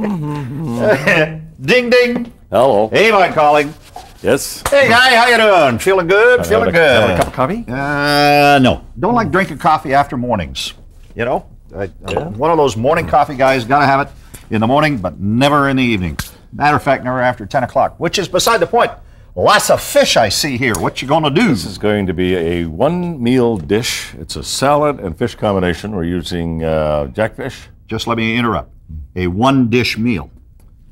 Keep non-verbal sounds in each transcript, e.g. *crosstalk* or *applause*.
*laughs* ding ding. Hello. Hey, Mike calling. Yes. Hey, guy, how you doing? Feeling good? Feeling a- good. having a cup of coffee? Uh, no. Don't like drinking coffee after mornings. You know, I, I'm one of those morning coffee guys. Got to have it in the morning, but never in the evening. Matter of fact, never after 10 o'clock. Which is beside the point. Lots of fish I see here. What you gonna do? This is going to be a one meal dish. It's a salad and fish combination. We're using uh, jackfish. Just let me interrupt. A one dish meal.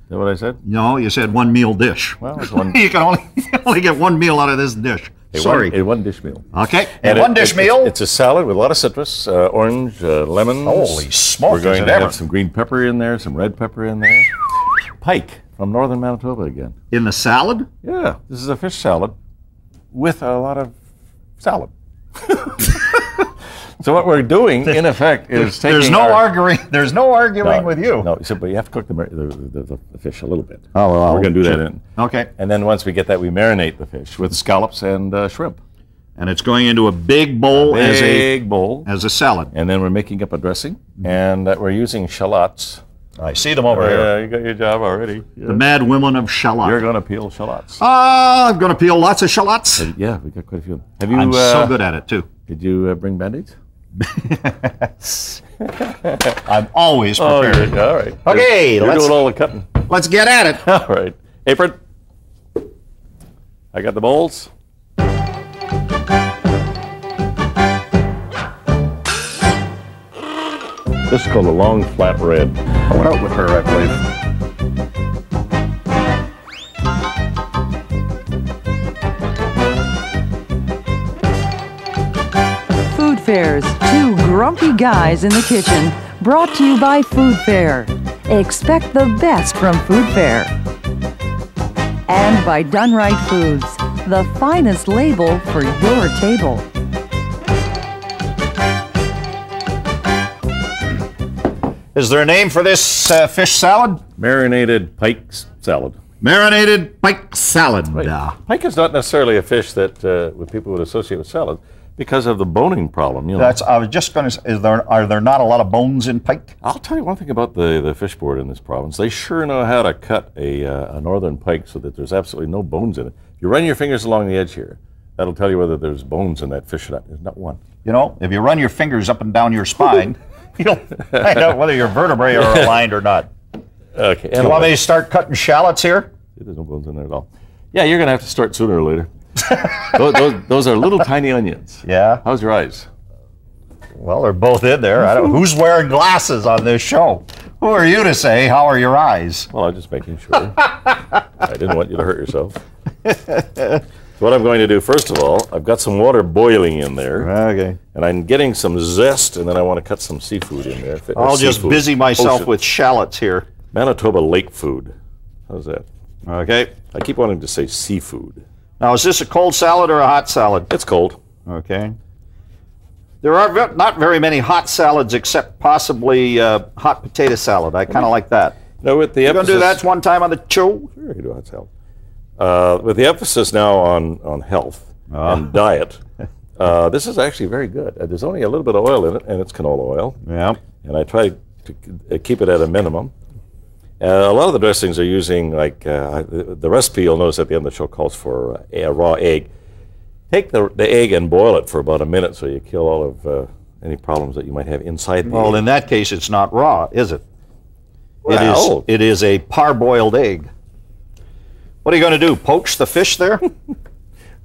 Is that what I said? No, you said one meal dish. Well, one, *laughs* you can only *laughs* only get one meal out of this dish. a Sorry. One, a one dish meal. okay. A And it- one dish it- meal. It's, it's a salad with a lot of citrus, uh, orange, uh, lemons. Holy smoke, We're going to ever. have some green pepper in there, some red pepper in there. Pike from northern Manitoba again. in the salad. Yeah, this is a fish salad with a lot of salad. *laughs* so what we're doing, in effect, is taking There's no our- arguing. There's no arguing No, with you. No, so, but you have to cook the, the, the, the fish a little bit. Oh, well, we're going to do that in. Okay. And then once we get that, we marinate the fish with scallops and uh, shrimp. And it's going into a big bowl as a Big bowl. as a salad. And then we're making up a dressing, and uh, we're using shallots. I see them over here. Yeah, you got your job already. The mad women of shallot. You're going to peel shallots. Ah, I'm going to peel lots of shallots. Yeah, we got quite a few. Have you? I'm uh, so good at it too. Did you uh, bring band-aids? *laughs* I'm always Oh, prepared. yeah, all right. Okay, you're let's- doing all the cutting. Let's get at it. *laughs* All right, apron. I got the bowls. This is called a long flat red. I went out with her, I believe. Two grumpy guys in the kitchen. Brought to you by Food Fair. Expect the best from Food Fair. And by Done Right Foods, the finest label for your table. Is there a name for this uh, fish salad? Marinated pike salad. Marinated pike salad. Ah. Pike is not necessarily a fish that uh, people would associate with salad because of the boning problem. You know, That's. I was just going to. say, Is there? Are there not a lot of bones in pike? I'll tell you one thing about the, the fish board in this province. They sure know how to cut a, uh, a northern pike so that there's absolutely no bones in it. If you run your fingers along the edge here, that'll tell you whether there's bones in that fish or not. There's not one. You know, if you run your fingers up and down your spine, *laughs* you'll find out whether your vertebrae are aligned or not. *laughs* Okay. You want me to start cutting shallots here? There's no bones in there at all. Yeah, you're going to have to start sooner or later. *laughs* those, those, those are little tiny onions. Yeah. How's your eyes? Well, they're both in there. I don't. Who's wearing glasses on this show? Who are you to say how are your eyes? Well, I'm just making sure. I didn't want you to hurt yourself. so what I'm going to do, first of all, I've got some water boiling in there. Okay. And I'm getting some zest, and then I want to cut some seafood in there. I'll just busy myself Ocean. with shallots here. Manitoba lake food. How's that? Okay. I keep wanting to say seafood. Now, is this a cold salad or a hot salad? It's cold. Okay. There are ve- not very many hot salads except possibly uh, hot potato salad. I kind of like that. No, with the You gonna do that one time on the show? Sure, you can do hot salad. Uh, with the emphasis now on on health Ah. and diet, *laughs* uh, this is actually very good. Uh, there's only a little bit of oil in it, and it's canola oil. Yeah. and I try to uh, keep it at a minimum. Uh, a lot of the dressings are using like uh, the, the recipe. You'll notice at the end of the show calls for uh, a raw egg. Take the, the egg and boil it for about a minute, so you kill all of uh, any problems that you might have inside the Well, in that case, it's not raw, is it? Well- It is. It is a parboiled egg. What are you going to do? Poach the fish there? *laughs*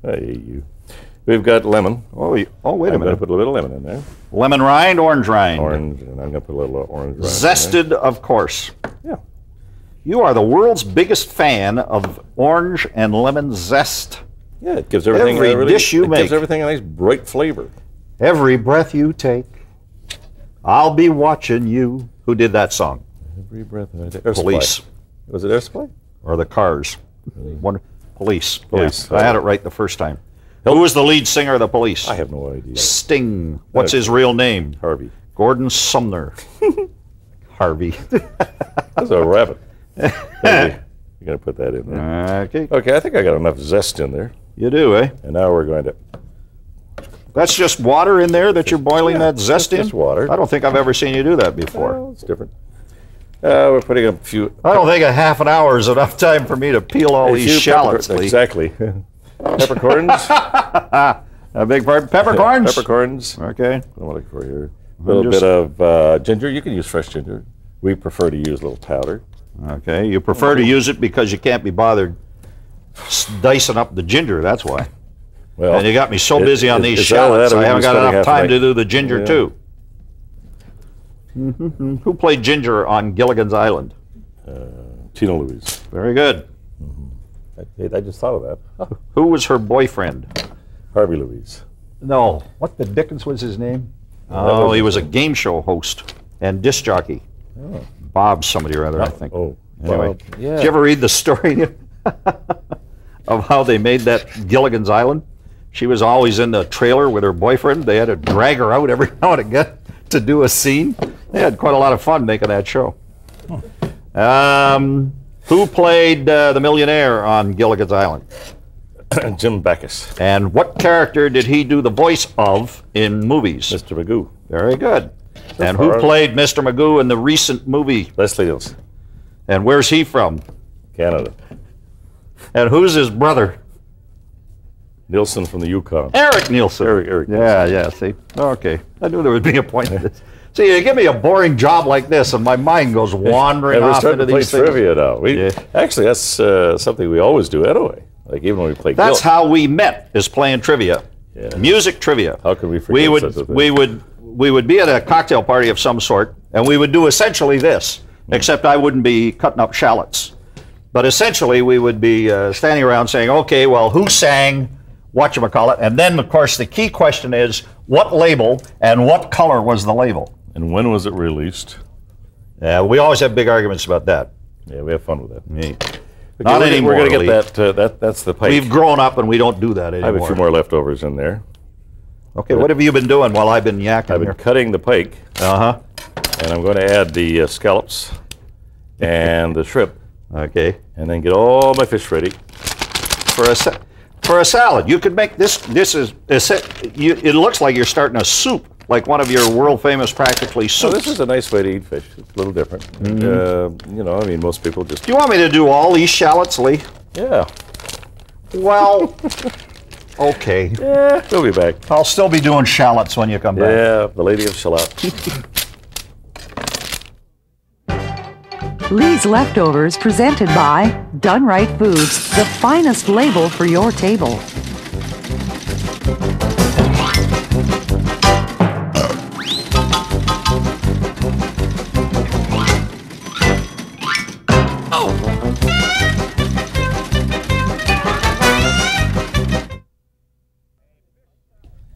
Hey, you. We've got lemon. oh, you, oh, wait a I'm going to put a little lemon in there. Lemon rind, orange rind, Orange, and I'm going to put a little orange. rind in zested, of course. Yeah. You are the world's biggest fan of orange and lemon zest. Yeah, it gives everything Every a really, dish you it make. gives everything a nice bright flavor. Every breath you take, I'll be watching you. Who did that song? Every breath I take. Air Police Supply. Was it Air Supply? or the Cars? One, police. Police. Yeah, I had it right the first time. Who was the lead singer of the Police? I have no idea. Sting. What's his real name? Harvey. Gordon Sumner. *laughs* Harvey. *laughs* That's a rabbit. You're going to put that in there. okay. Okay, I think I got enough zest in there. You do, eh? And now we're going to. That's just water in there that you're boiling yeah, that zest in? just water. I don't think I've ever seen you do that before. Well, it's different. Uh, we're putting a few. I don't think a half an hour is enough time for me to peel all a these shallots. Exactly. Peppercorns. *laughs* A big part. Peppercorns. Peppercorns. Okay. I'm looking for here? A little just- bit of uh, ginger. You can use fresh ginger. We prefer to use a little powder. Okay. You prefer to use it because you can't be bothered dicing up the ginger. That's why. Well, And you got me so it- busy on it- these shallots, I haven't got enough time to night- do the ginger Yeah. too. Mm-hmm. Who played Ginger on Gilligan's Island? Uh, Tina Louise. Very good. Mm-hmm. I, I just thought of that. Who was her boyfriend? Harvey Louise. No. What the dickens was his name? Oh, was he was a game show host and disc jockey. Oh. Bob somebody or other, I think. Oh, Anyway, Bob, yeah. did you ever read the story *laughs* of how they made that Gilligan's Island? She was always in the trailer with her boyfriend. They had to drag her out every *laughs* now and again to do a scene. They had quite a lot of fun making that show. Um, who played uh, the millionaire on Gilligan's Island? *coughs* Jim Backus. And what character did he do the voice of in movies? Mr. Magoo. Very good. And who played Mr. Magoo in the recent movie? Leslie Nielsen. And where's he from? Canada. And who's his brother? Nielsen from the Yukon. Erik Nielsen. Erik- Erik Yeah, yeah. See, okay. I knew there would be a point to this. *laughs* See, you give me a boring job like this, and my mind goes wandering And we're off into to play these things. trivia now. We, Yeah. Actually, that's uh, something we always do anyway. Like even when we play That's Gil- how we met, is playing trivia, Yeah. music trivia. How could we We forget would, a thing? we would, we would be at a cocktail party of some sort, and we would do essentially this, except I wouldn't be cutting up shallots. But essentially, we would be uh, standing around saying, "Okay, well, who sang what you call it?" And then, of course, the key question is, what label and what color was the label? And when was it released? Uh, we always have big arguments about that. Yeah, we have fun with that. Okay, Not we're, anymore. We're going to get that, uh, that. That's the pipe. We've grown up and we don't do that anymore. I have a few more leftovers in there. Okay, what have you been doing while I've been yakking I've been here? cutting the pike, Uh huh. and I'm going to add the uh, scallops and the shrimp, Okay. and then get all my fish ready. For a sa- for a salad, you could make this. This is, you, it looks like you're starting a soup, like one of your world famous practically So soups. this is a nice way to eat fish. It's a little different. Uh, you know, I mean, most people just do you want me to do all these shallots, Lee? yeah, Well, *laughs* okay. yeah. We'll be back. I'll still be doing shallots when you come back. Yeah, the lady of Shalott. *laughs* Lee's Leftovers presented by Done Right Foods, the finest label for your table.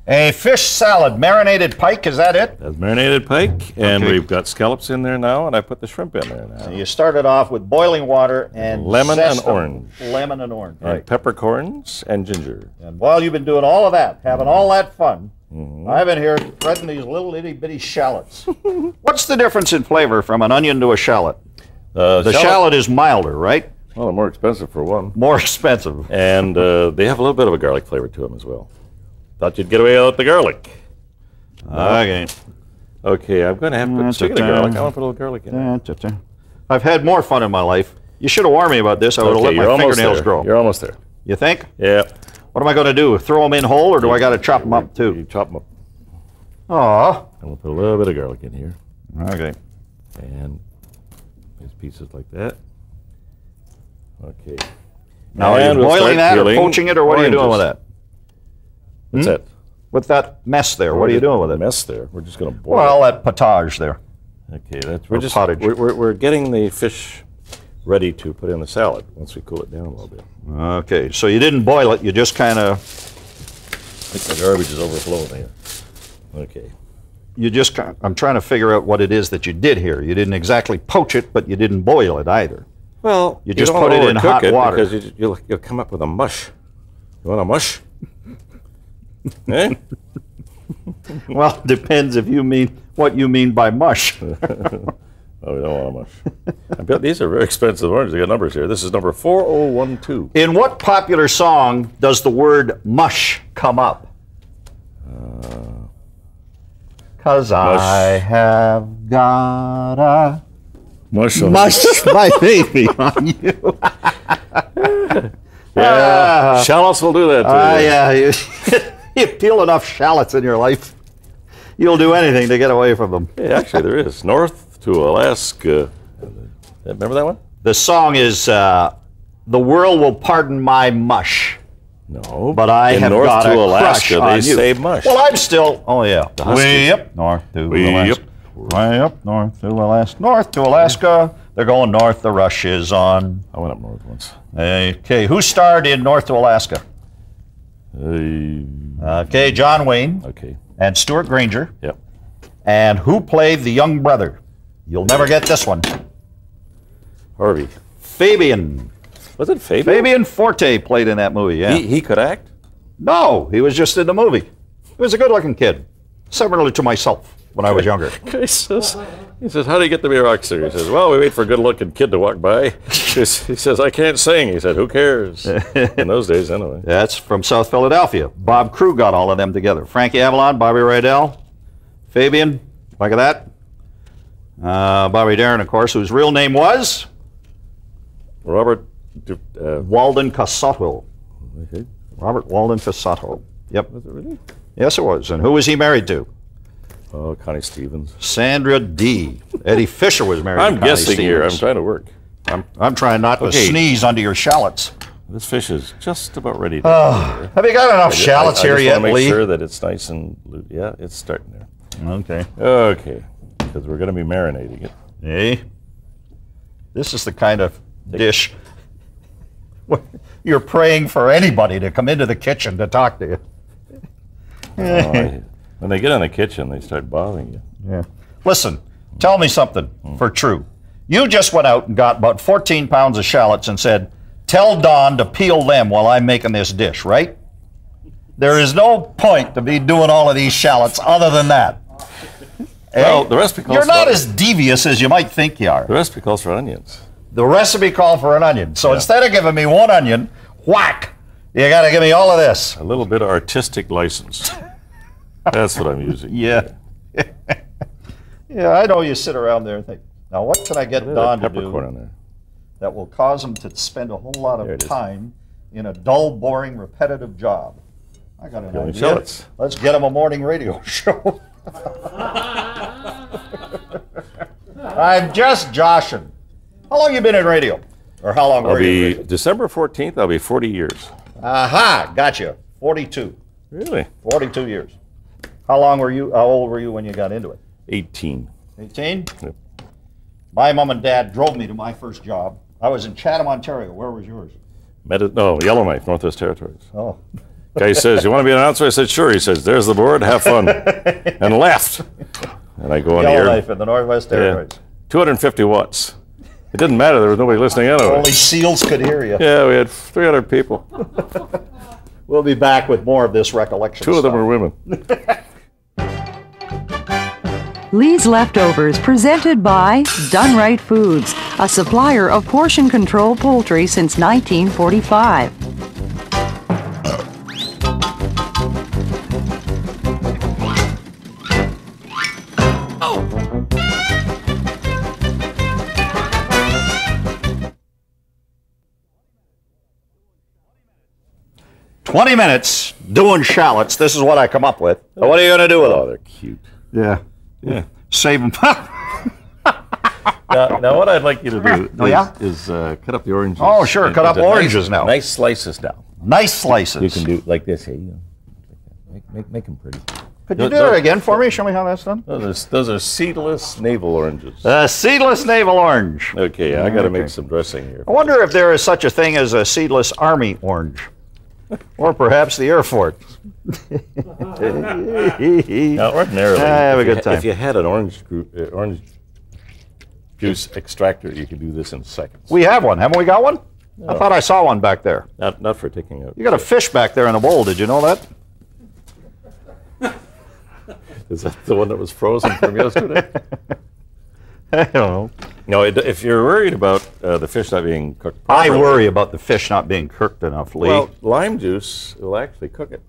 A fish salad, marinated pike. Is that it? That's marinated pike, and Okay. we've got scallops in there now, and I put the shrimp in there now. You started off with boiling water and Lemon and orange. Lemon and orange. And peppercorns and ginger. And while you've been doing all of that, having all that fun, Mm-hmm. I've been here threading these little itty bitty shallots. *laughs* What's the difference in flavor from an onion to a shallot? Uh, The shallot, is milder, right? well, they're more expensive for one, More *laughs* expensive. and uh, they have a little bit of a garlic flavor to them as well. Thought you'd get away without the garlic. Ah, uh, okay. Okay, I'm going to have to ah, put, That's speaking garlic, I want to put a little garlic in. there. Da, da, da. I've had more fun in my life. You should have warned me about this. I would have Okay, let my fingernails grow. You're almost there. You think? Yeah. What am I going to do? Throw them in whole, or do I got to chop them up You too? chop them up. Aw. I'm going to put a little bit of garlic in here, Okay. and these pieces like that. Okay. Now, are you And we'll boiling that or poaching it, or what are you doing with oranges. That? What's that? Hmm? With that mess there, what are you doing with it? Mess there. We're just going to boil. Well, that potage there. okay, that's we're or just pottage. we're, we're, we're getting the fish ready to put in the salad once we cool it down a little bit. Okay, so you didn't boil it, you just kind of, I think the garbage is overflowing here. Okay. you just, I'm trying to figure out what it is that you did here. You didn't exactly poach it, but you didn't boil it either. Well, You just don't put it in hot it water. because you, you'll, you'll come up with a mush. You want a mush? Eh? *laughs* Well, depends if you mean what you mean by mush. *laughs* Oh, we don't want a mush. I bet these are very expensive oranges. They got numbers here. This is number 4012. In what popular song does the word mush come up? Cause I have got a Mush on Mush *laughs* my baby on you. Yeah. Shallots will do that to Ah, you. yeah. *laughs* You, peel enough shallots in your life, you'll do anything to get away from them. Yeah, actually, there is. North to Alaska. Remember that one? The song is uh, "The World Will Pardon My Mush." No. But I have North got to a Alaska, crush on they you. say mush. Well, I'm still. Oh yeah. Way up north to Way Alaska. Way up north to Alaska. North to Alaska. They're going north. The rush is on. I went up north once. Okay, who starred in North to Alaska? Uh, Okay, John Wayne okay. and Stewart Granger. Yep. And who played the young brother? You'll never get this one. Harvey. Fabian. Was it Fabian? Fabian Forte played in that movie. Yeah. He, he could act? no, he was just in the movie. He was a good-looking kid, similar to myself when I was younger. *laughs* He says, he says, how do you get to be a rock star? He says, well, we wait for a good-looking kid to walk by. He says, I can't sing. He said, who cares? *laughs* In those days, anyway. That's from South Philadelphia. Bob Crewe got all of them together. Frankie Avalon, Bobby Rydell, Fabian, like that. Uh, Bobby Darin, of course, whose real name was Robert, Du- uh, Walden Cassotto. okay. Robert Walden Cassotto. Yep. was it really? Yes, it was. And who was he married to? Oh, Connie Stevens. Sandra Dee Eddie Fisher was married I'm to Connie guessing here. I'm trying to work. I'm, I'm trying not to sneeze under your shallots. This fish is just about ready to. Uh, have you got enough shallots I, I here just yet, want to make Lee? sure that it's nice and loo- yeah, it's starting there. Okay. Okay, because we're going to be marinating it. Hey, this is the kind of dish where you're praying for anybody to come into the kitchen to talk to you. Oh, I- when they get in the kitchen, they start bothering you. Yeah. Listen, tell me something for true. You just went out and got about 14 pounds of shallots and said, Tell Don to peel them while I'm making this dish, right? There is no point to be doing all of these shallots other than that. Well, Eh? the recipe calls You're not as devious as you might think you are. The recipe calls for onions. The recipe called for an onion. So Yeah. instead of giving me one onion, whack, you got to give me all of this. A little bit of artistic license. *laughs* That's what I'm using. *laughs* Yeah. yeah, I know you sit around there and think, now what can I get There's Don to do on there. that will cause him to spend a whole lot of is. time in a dull, boring, repetitive job? I got an Peeling idea. Let's get him a morning radio *laughs* show. I'm just joshing. How long you been in radio? Or how long I'll were you be radio? December 14th. I'll be 40 years. Aha, gotcha. 42. Really? 42 years. How long were you, how old were you when you got into it? 18. 18? Yep. My mom and dad drove me to my first job. I was in Chatham, Ontario. Where was yours? Medi- no, Yellowknife, Northwest Territories. Oh. *laughs* Guy says, "You want to be an announcer?" I said, "Sure." He says, "There's the board. Have fun," *laughs* and left. And I go on the air. Yellowknife in the Northwest Yeah. Territories. 250 watts. It didn't matter. There was nobody listening anyway. Only SEALs could hear you. Yeah, we had 300 people. *laughs* We'll be back with more of this recollection. Two of them were women. Lee's Leftovers, presented by Done Right Foods, a supplier of portion control poultry since 1945. Twenty minutes doing shallots. This is what I come up with. What are you going to do with Oh, them? they're cute. Yeah, Yeah. save them. *laughs* Now, now what I'd like you to do Oh, is, yeah? is uh, cut up the oranges. Oh, sure, cut up oranges nice, now. Nice slices now. nice slices. You can do like this. Hey, you know, make, make, make them pretty. Could you Those- do it those- again for me? Show me how that's done. Those are, those are seedless navel oranges. Uh, seedless navel orange. Okay, I got to Okay. make some dressing here. I wonder if there is such a thing as a seedless army orange, *laughs* or perhaps the Air Force. *laughs* Now, ordinarily, Ah, have a if, good you, time. if you had an orange uh, orange juice extractor, you could do this in seconds. we have one, haven't we? Got one? I thought I saw one back there. Not, not for taking out. You got a fish back there in a bowl. Did you know that? *laughs* Is that the one that was frozen from yesterday? I don't know. No, it, if you're worried about uh, the fish not being cooked properly, I worry about the fish not being cooked enough, Lee. Well, lime juice will actually cook it.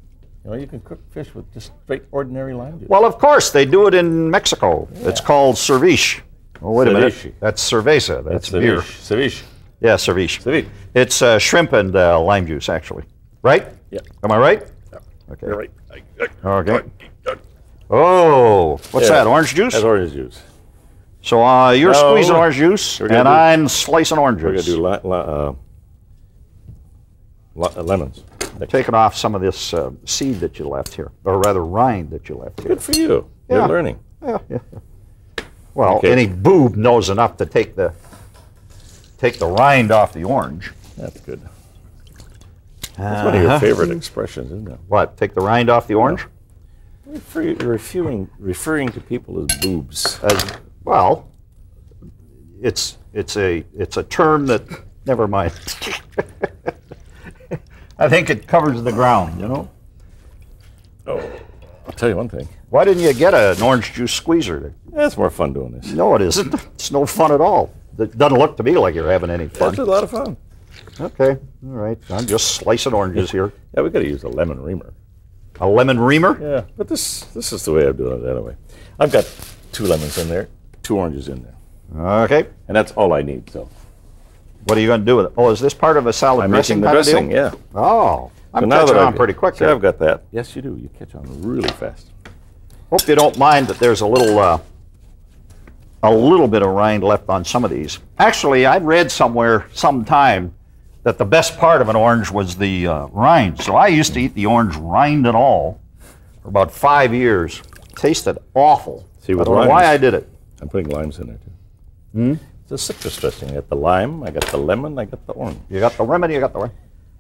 You know, you can cook fish with just straight ordinary lime juice. Well, of course, they do it in Mexico. It's called ceviche. Oh, wait a minute. That's cerveza. That's beer. Ceviche. Yeah, ceviche. Ceviche. It's uh, shrimp and uh, lime juice, actually. Right? Yeah. Am I right? Yeah. Okay. You're right. Okay. Oh, what's Yeah. that? Orange juice? That's orange juice. So uh, you're No. squeezing orange juice, and do- I'm slicing orange We're gonna do li- li- uh, uh, lemons. Taking off some of this uh, seed that you left here, or rather rind that you left here. Good for you. Yeah. You're learning. Yeah, yeah. yeah. Well, Okay. any boob knows enough to take the take the rind off the orange. That's good. That's one of Uh-huh. your favorite expressions, isn't it? What? Take the rind off the orange? Refer, referring, referring to people as boobs. As well, it's it's a it's a term that never mind. *laughs* I think it covers the ground. You know. Oh, I'll tell you one thing. Why didn't you get an orange juice squeezer? It's more fun doing this. No, it isn't. It's no fun at all. It doesn't look to me like you're having any fun. It's a lot of fun. Okay, all right. I'm just slicing oranges here. Yeah, we got to use a lemon reamer. A lemon reamer. Yeah, but this this is the way I'm doing it anyway. I've got two lemons in there, two oranges in there, Okay. and that's all I need. So What are you going to do with it? Oh, is this part of a salad I'm dressing making the dressing. Yeah. Oh, I'm So catching on pretty quick. I've got that. Yes, you do. You catch on really fast. Hope you don't mind that there's a little uh, a little bit of rind left on some of these. Actually, I read somewhere sometime that the best part of an orange was the uh, rind. So I used to eat the orange rind and all for about five years. Tasted awful. See, I with don't know why I did it. I'm putting limes in there too. Hmm? It's a citrus dressing. I got the lime, I got the lemon, I got the orange. You got the lemon, you got the.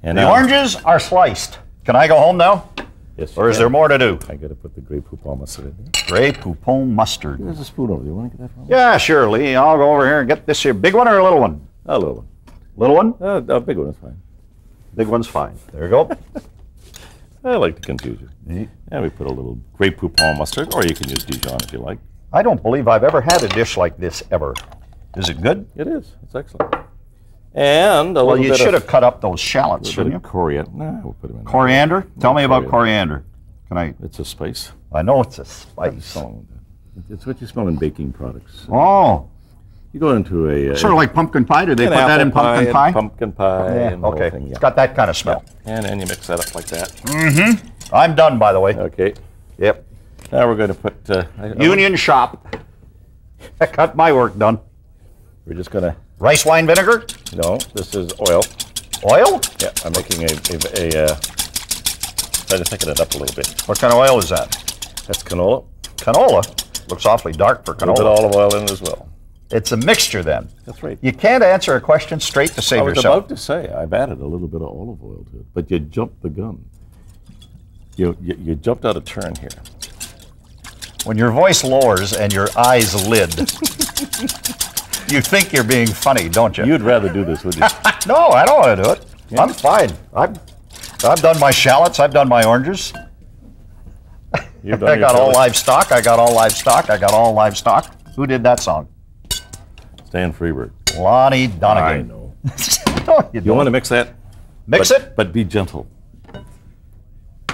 And The now- oranges are sliced. Can I go home now, Yes, or is can. there more to do? I got to put the Grey Poupon mustard in there. Grey Poupon mustard. There's a spoon over there. You want to get that from? Yeah, sure, Lee. I'll go over here and get this here. Big one or a little one? A little one. Little one? Uh, a big one is fine. Big one's fine. There you go. *laughs* I like to confuse you. And we put a little Grey Poupon mustard, or you can use Dijon if you like. I don't believe I've ever had a dish like this ever. Is it good? It is. It's excellent. And a little bit Well, little you should have cut up those shallots, shouldn't you? coriander. Nah, we'll put them in. there. Coriander? Tell me about coriander. coriander. Can I? It's a spice. I know it's a spice. It's what you smell in baking products. Oh, You go into a uh, sort of like pumpkin pie. Do they put that in pumpkin and pie? Pumpkin pie. Yeah, okay. thing, It's yeah. got that kind of smell. And then you mix that up like that. Mm-hmm. I'm done, by the way. Okay. Yep. Now we're going to put. Uh, Union Shop. I got my work done. We're just going to. Rice wine vinegar, No, this is oil. oil. Yeah, I'm making a a, a uh, trying to thicken it up a little bit. What kind of oil is that? That's canola. Canola. Looks awfully dark for A little bit canola. of olive oil in it as well. It's a mixture then. That's right. You can't answer a question straight to save yourself. I was yourself. about to say I've added a little bit of olive oil to it, but you jumped the gun. You, you, you jumped out of turn here. When your voice lowers and your eyes lid, *laughs* you think you're being funny, don't you? You'd rather do this, would you? *laughs* no, I don't want to do it. I'm fine. I've, I've done my shallots. I've done my oranges. *laughs* I got all livestock. I got all livestock. I got all livestock. Who did that song? Stan Freberg. Lonnie I know. no, you You want to mix that? mix but, it? but be gentle.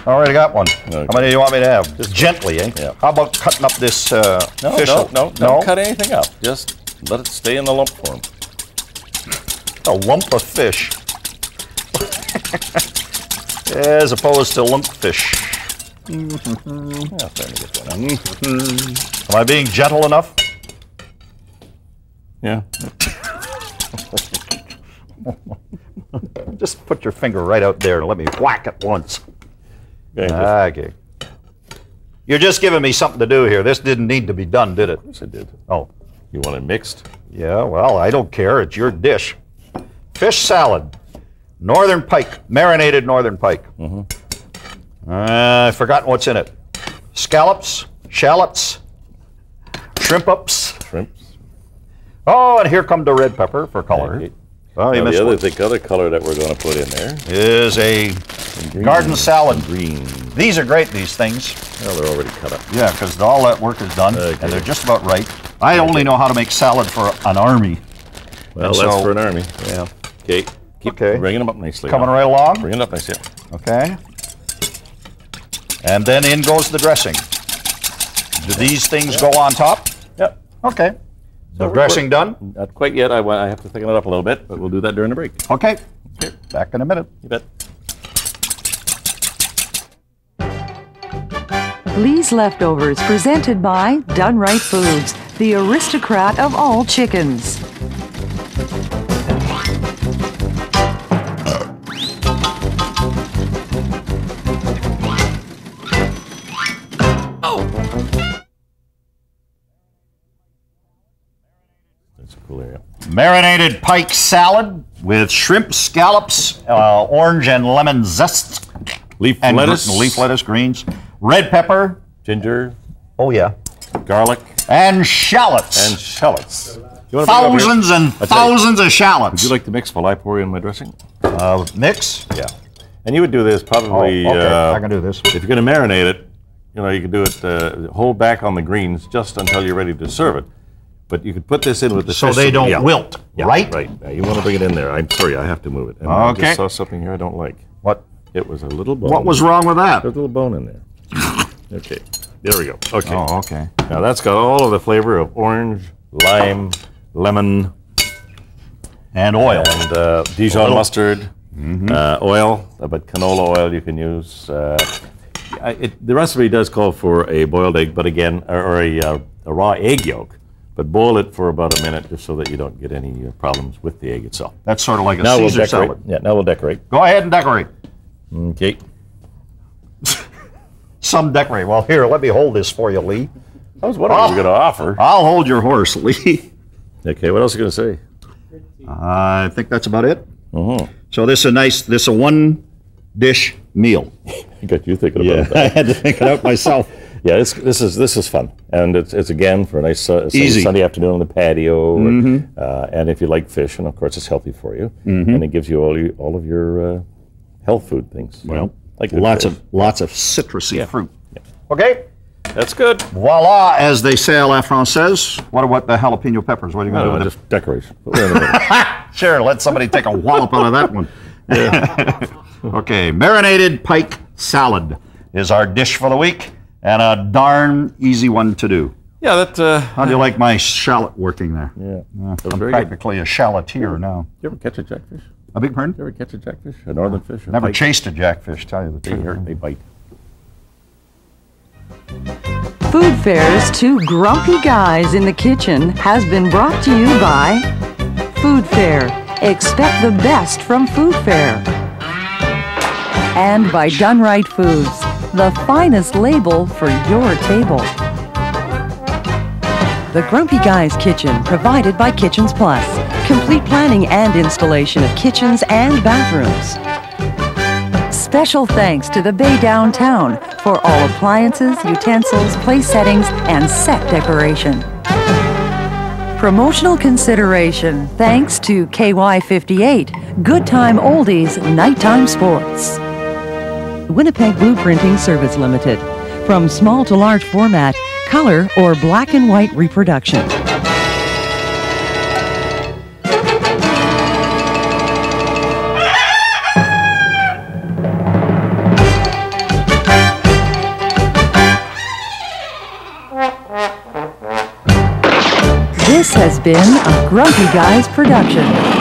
Already got one. Okay. How many do you want me to have? Just gently, eh? Yeah. How about cutting up this uh, No, no, no, don't cut anything up. Just let it stay in the lump form. A lump of fish. *laughs* As opposed to lump fish. Yeah, starting to get that. Am I being gentle enough? Yeah. *laughs* Just put your finger right out there and let me whack it once. Okay, You're just giving me something to do here. This didn't need to be done, did it? Yes, I did. Oh, You want it mixed? yeah, well, I don't care. It's your dish. Fish salad. Northern pike. Marinated northern pike. Mm-hmm. Uh, I've forgotten what's in it. Scallops, shallots, shrimp ups. Shrimps? Oh, and here come the red pepper for color. Okay. Oh, you Now, the other, one. the other color that we're going to put in there. Is a garden salad. Green. These are great, these things. Well, they're already cut up. Yeah, because all that work is done, Okay. and they're just about right. I only know how to make salad for an army. Well, And that's so- for an army. Yeah. Okay. Keep Okay. bringing them up nicely. Coming now. right along. Bring it up nicely. Okay. And then in goes the dressing. Do these things go on top? Yep. Okay. The dressing done? Not quite yet. I, I have to thicken it up a little bit, but we'll do that during the break. Okay. Back in a minute. You bet. Lee's Leftovers presented by Done Right Foods, the aristocrat of all chickens. That's a cool area. Marinated pike salad with shrimp scallops, uh, orange and lemon zest, Leaf and lettuce, leaf lettuce, greens, red pepper. ginger, Oh yeah, garlic, and shallots. and shallots. You wanna bring it over here? thousands and I'll tell you. thousands of shallots. Would you like to mix while I pour in my dressing? uh, mix? Yeah. And you would do this Oh, probably. okay. uh, I can do this. If you're going to marinate it, you know, you can do it, uh, hold back on the greens just until you're ready to serve it. But you could put this in with the So they don't yeah. wilt, Yeah, right? Right. Now, you want to bring it in there. I'm sorry, I have to move it. And I Okay. just saw something here I don't like. What? It was a little bone. What was wrong with that? There's a little bone in there. Okay. There we go. Okay. Oh, okay. Now that's got all of the flavor of orange, lime, lemon, And oil. and uh, Dijon little- mustard, uh, oil, uh, but canola oil you can use. Uh, it, the recipe does call for a boiled egg, but again, or, or a, uh, a raw egg yolk, but boil it for about a minute just so that you don't get any uh, problems with the egg itself. That's sort of like a Now we'll Caesar decorate. salad. Yeah, now we'll decorate. Go ahead and decorate. Okay. Some decorate. Well, here, let me hold this for you, Lee. I was wondering what you were going to offer. I'll hold your horse, Lee. Okay, what else are you going to say? I think that's about it. Mhm. So this is a nice, this is a one dish meal. I got you thinking about that. *laughs* I had to think it out myself. *laughs* Yeah, this is this is fun, and it's, it's again for a nice uh, sunny, Easy. Sunday afternoon on the patio, or, uh, and if you like fish, and of course it's healthy for you, and it gives you all you, all of your uh, health food things. Well, like lots fish. of lots of citrusy Yeah. fruit. Okay. that's good. Voila, as they say à la française. What about the jalapeno peppers? What are you I going don't to know, do with just decoration. But we're in *laughs* the middle. them? Sure, let somebody take a wallop out of that one. *laughs* okay, marinated pike salad is our dish for the week, and a darn easy one to do. yeah, that. Uh, How do you like my shallot working there? yeah, I'm That was very good. practically a shallatier now. You ever catch a jackfish? A big pardon? You ever catch a jackfish? A northern fish? A Never pike? chased a jackfish, tell you the truth. They truth. hurt. They bite. Food Fair's Two Grumpy Guys in the Kitchen has been brought to you by Food Fair. Expect the best from Food Fair. And by Done Right Foods, the finest label for your table. The Grumpy Guys Kitchen, provided by Kitchens Plus. Complete planning and installation of kitchens and bathrooms. Special thanks to the Bay Downtown for all appliances, utensils, place settings, and set decoration. Promotional consideration thanks to KY58, Good Time Oldies Nighttime Sports. Winnipeg Blueprinting Service Limited. From small to large format, color, or black and white reproduction. Been a Grumpy Guys production.